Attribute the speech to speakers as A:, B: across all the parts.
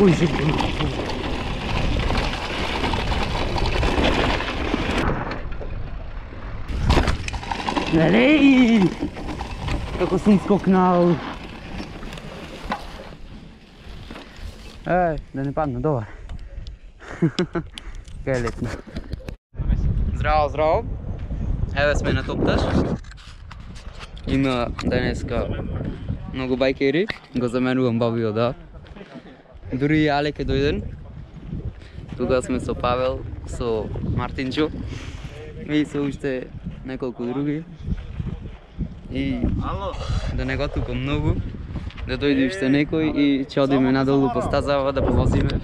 A: Ой, жив. Лелей! Kako sem skoknal. Ej, da ne padne dol. Kaj je letno. Zdravo, zdravo. Evo сме на топташ. Има днеска много байкери. Го заменувам Бабио, да. Дори и Алек е дойден. Тука сме со Павел, со Мартинчо и со уште неколку други. И да не го тука многу, да дојде уште некој и ќе одиме надолу по стазава да повозиме.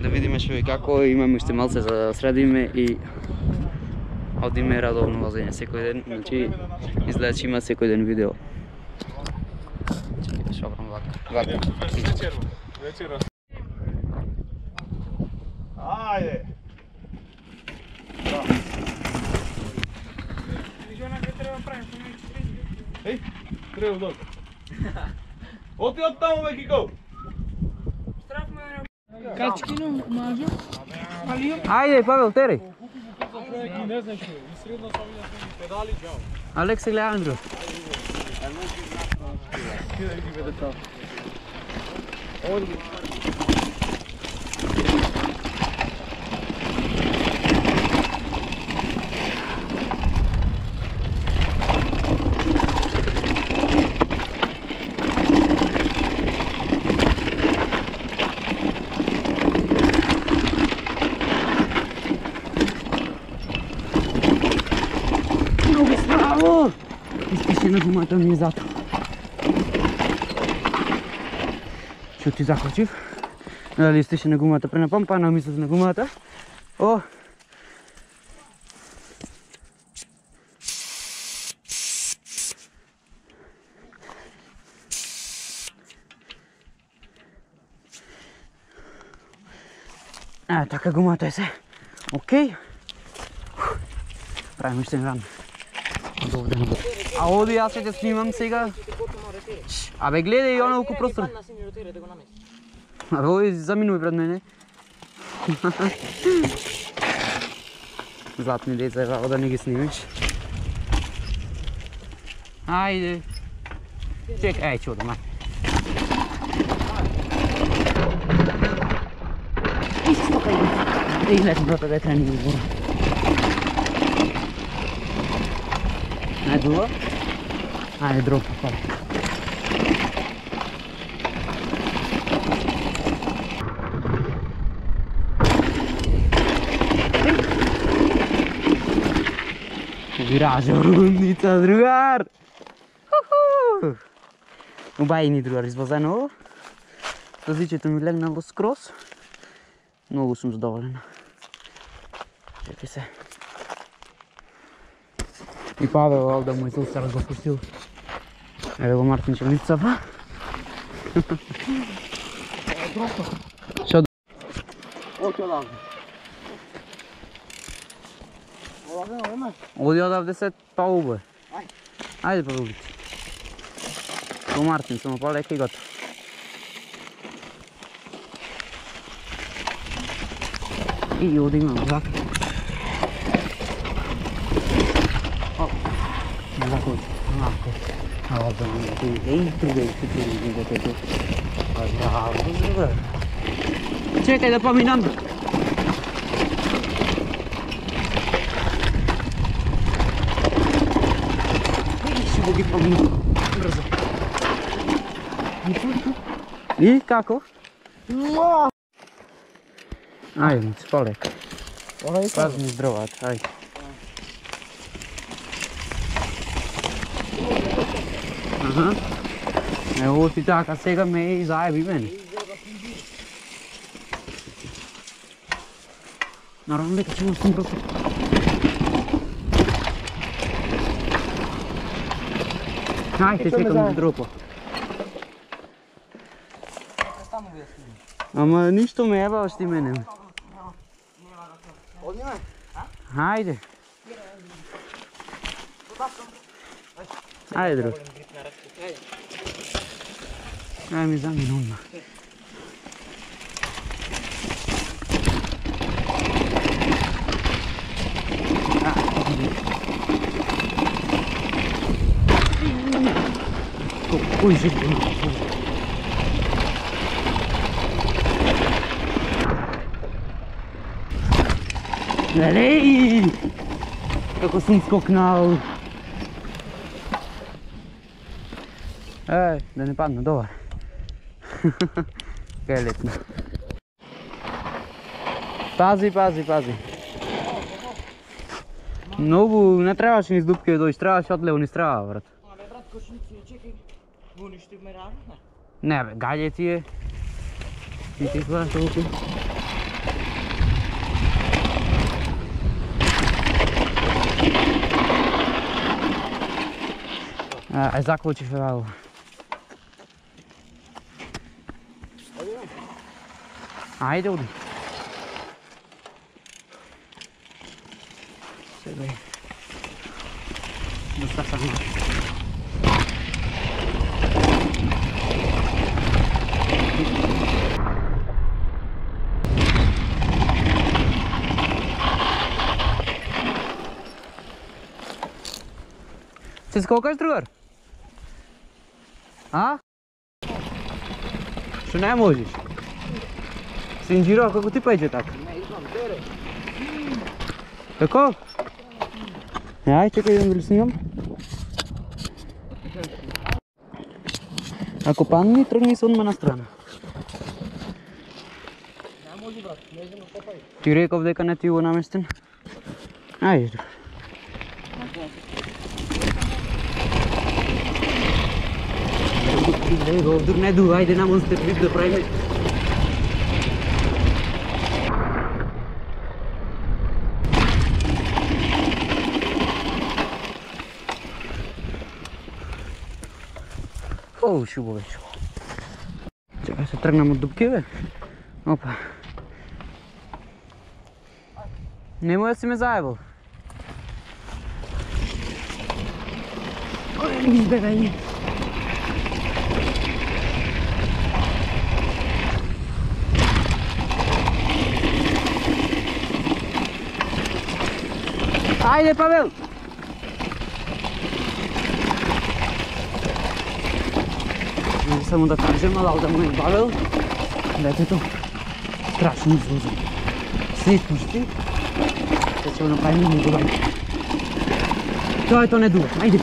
A: Да видиме што и како, имаме уште малце за да средиме и одиме радовно возење секој ден, значи изгледа че има секој ден видео. Чекайте што обрам вака. Вака.
B: Večer. Večer. Ajde. Ej, treba dok. Oti od tamo, ve Kiko.
C: Качкино, мажо, алио.
A: Ајде, Павел, терай.
B: Neki ne znaš što, i sredno Alex и
A: Леандро. Odlično. Изтеше на гумата ми зад. Што ти захвачив? Дали изтеше на гумата пренапампана ми на гумата. О! А, така гумата е се. Окей. Правим един ран. Добре, добре. А оди јас ќе те снимам сега. Абе гледај и оно околу простор. Абе оди заминувај пред мене. Златни деца, ева, да не ги снимиш. Ајде. Чек, ај, чудо, мај. Излезна брата да е тренинг збора. Najdługo? Ale drop popadł. Виражовница, другар! Уху! Обайни другар извозено. Различието ми легнало скрос. Много съм задоволен. Чекай се. i Paweł oddał mój ZUS, zaraz go wpuścił. Bo Martin się licowa. Siad... Odjada w 10 pałuby. Ajde polubić. Bo Martin, co ma palek i gotów. I udimam, tak? aldım Czekaj, dopominam. I kako? No! Aj, nic, polek. Olej. Bardzo zdrowa, aj. Така сега ме и заеби мене. Наравно дека ќе му сум просто. Ајде, чекам да дропа. Ама ништо ме ебаваш ти мене. Ајде. Айде, друг. Namizami nunna. Ui, gente, não. Dalej! Kako sem skoknal! Ej, da ne padne, dobro. Dobar. Kaj je letno. Pazi, pazi, pazi. Novu, ne trebaš ni z dubke doći, trebaš odlevo ni strava, vrat.
C: Ale brat, košnici, čekaj. Buniš ti me rano?
A: Ne, be, galje ti je. Ti ti hvala toliko. A, aj zakločiš hlavu. Ajde, odi. Sedaj. Dosta samo. Се скокаш, другар? А? Što ne možeš? Ty indzirowa, kogo ty tak? Tako? Jaj, czekaj, ją wylsnią. Ako panni, trudni są na stronę. Ty rejkov deka na tyłu namestyn? A, jest. Dur ne duha, ide na monster with the. О, шубо вече. Чакай се тръгнем от дубки, бе. Опа. Немoj да си ме заебал. Ой, избегай. Ajde, Pavel! samo da kažem, ali da mu je bavil, detetu strašno izluzi. Svi pušti, da ćemo napraviti mnogo vanje. To je to ne duva, ajde.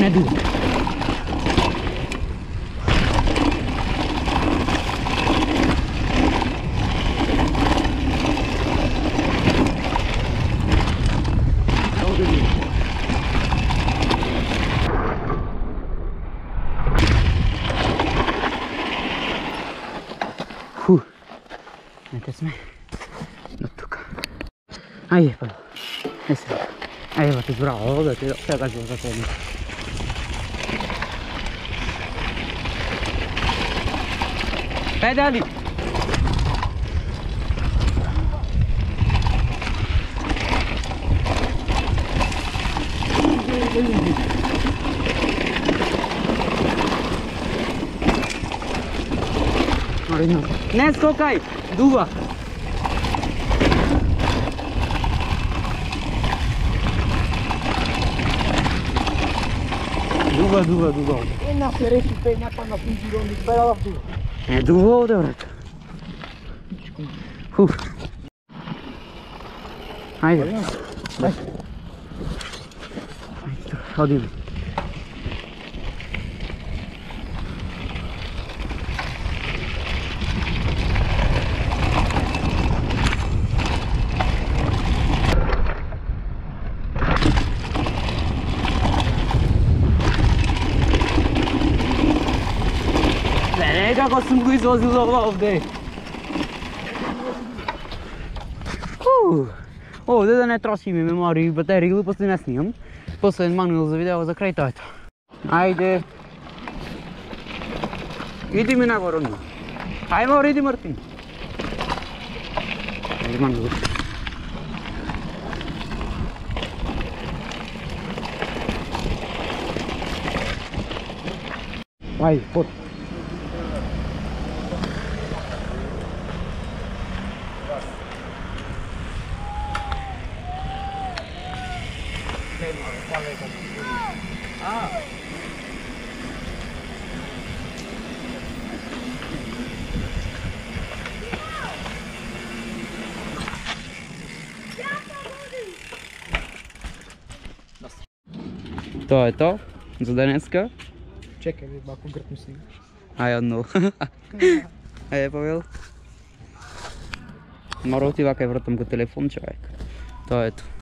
A: Ne duva. Entonces इसमें नत्थू का आइए पर ऐसे आइए बात बुरा हो गया तेरा क्या कर जोगा तो नहीं पैदल ही Thank you. Марина. Не скокай, дува. Дува, дува, дува.
C: Ένα φερέκι πένια πάνω από την κυρώνη, πέρα από
A: αυτού. Ε, δουβό, ρε. Φουφ. Άιδε. Άιδε. Άιδε. Άιδε. ако съм го излозил овде. Овде да не троси ми мемори и батерии, после не снимам. После манил за видео за край тоето. Айде. Иди ми нагоре. Ай, мори, иди, Мартин. Айде, манил.
C: Vai, foda под.
A: To je to za dneska.
C: Čekaj, малко грътно си.
A: Jednu. A je povedal? Maro ti vakaj vratom ko telefon človek. To je to.